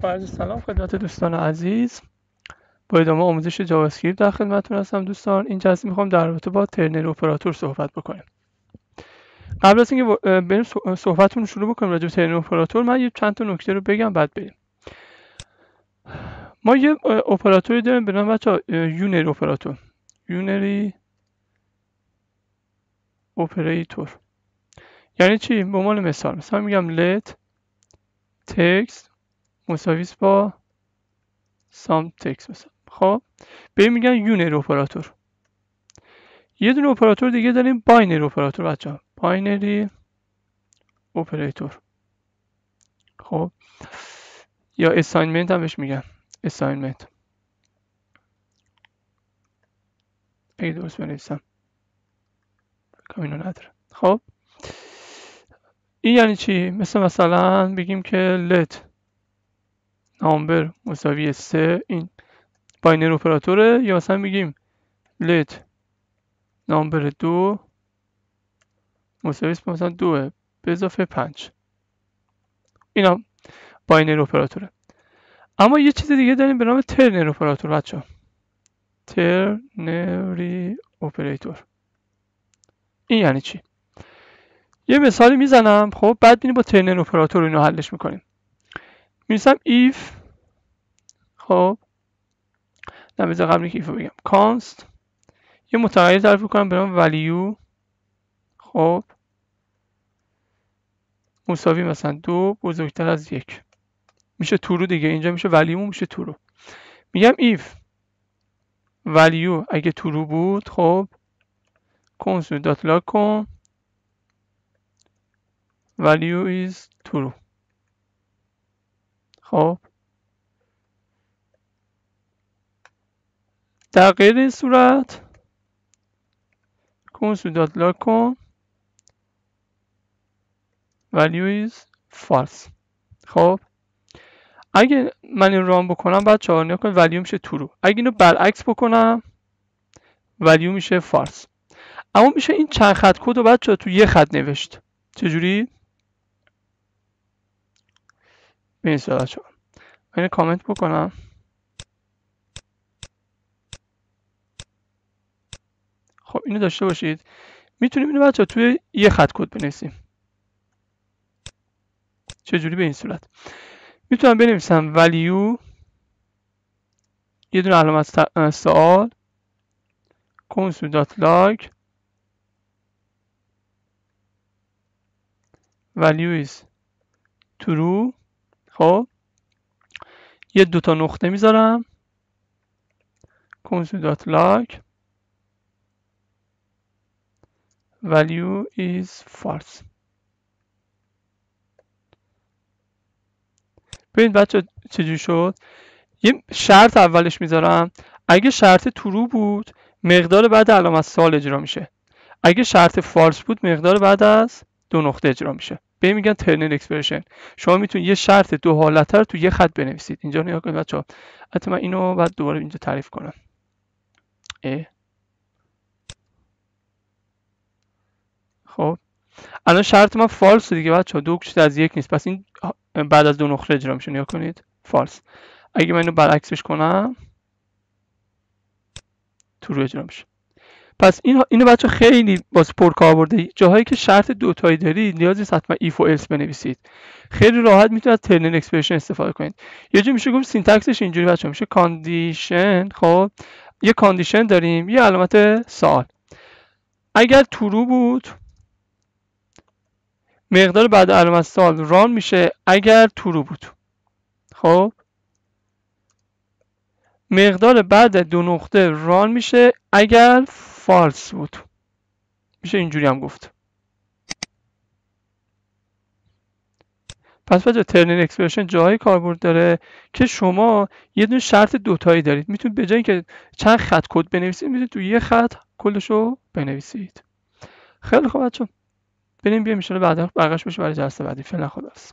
با عرض سلام خدمت دوستان عزیز. با ادامه آموزش جاوا اسکریپت در خدمتتون هستم دوستان. این جلسه می‌خوام در رابطه با ternary operator صحبت بکنیم قبل از اینکه بریم صحبتتون رو شروع بکنیم راجع به ternary operator من یه چند تا نکته رو بگم بعد بریم. ما یه اپراتوری داریم به نام بچه‌ها unary operator. unary operator یعنی چی؟ به عنوان مثال. مثلا میگم let text مساوی با some text مثلا خب؟ بهش میگن unary operator. یه دونه اپراتور دیگه داریم binary operator بچه ها binary operator خب؟ یا assignment هم بهش میگن. assignment. اگه درست بنویسم. اینو نداره. خب؟ این یعنی چی؟ مثل مثلا بگیم که let نامبر مساوی سه. این. باینر اپراتوره. یا مثلا میگیم. let نامبر دو. مساوی مثلا دوه. به اضافه پنج. اینا باینر اپراتوره. اما یه چیز دیگه داریم به نام ترنر اپراتور بچه ها. ترنری اپراتور این یعنی چی؟ یه مثالی می‌زنم. خب بعد بینیم با ترنر اپراتور اینو حلش می‌کنیم. می‌رسم if. خب. نه قبل که if بگم. const. یه متغیر تعریف کنم به نام value. خب. مساوی مثلا دو بزرگتر از یک. میشه تورو دیگه اینجا میشه value میشه تورو میگم if. value اگه تورو بود خب. کنسول دات لاگ کن value is true خب. در غیر این صورت. کنسول داد لاگ کن value is false. خب. اگه من این رام بکنم بعد چهار نیا کنم value میشه true. اگه اینو برعکس بکنم value میشه false. اما میشه این چند خط کد رو بچه تو یه خط نوشت؟ چجوری؟ صورت شد من کامنت بکنم. خب اینو داشته باشید. می‌تونیم اینو بچه توی یه خط کد بنویسیم. چجوری به این صورت؟ می‌تونم بنویسم value یه دونه علامت سوال console dot log value is true. خب یه دوتا نقطه می‌ذارم. Console dot log. Value is false. ببین بچه‌ها چجوری شد. یه شرط اولش می‌ذارم. اگه شرط true بود مقدار بعد علامت سوال اجرا میشه. اگه شرط false بود مقدار بعد از دو نقطه اجرا میشه. بهش میگن ternary expression. شما می‌تونید یه شرط دو حالت رو تو یه خط بنویسید. اینجا نگاه کنید بچه‌ها. حتی من اینو بعد دوباره اینجا تعریف کنم. خب. الان شرط من فالس دیگه بچه دو بیشتر از یک نیست. پس این بعد از دو نقطه اجرا میشه. نگاه کنید. فالس. اگه من اینو برعکسش کنم تو رو اجرا میشه. پس این اینو بچه خیلی باز پرکاربرده جاهایی که شرط دوتایی دارید نیاز نیست حتما ایف و الس بنویسید. خیلی راحت می‌تونید از ternary expression استفاده کنید. یه جور میشه گفت syntax ش اینجوری بچه‌ها میشه. condition خب یه condition داریم. یه علامت سوال. اگر true بود مقدار بعد علامت سوال run میشه اگر true بود. خب؟ مقدار بعد دو نقطه run میشه اگر false بود. میشه اینجوری هم گفت. پس بچه‌ها ternary expression جاهای کاربرد داره که شما یه دونه شرط دوتایی دارید. می‌تونید به جای که چند خط کد بنویسید می‌تونید تو یه خط کلش رو بنویسید. خیلی خوب بچه‌ها بریم بیایم ان بعدا بقیش بشه برای جلسه بعدی. فعلا خداحافظ.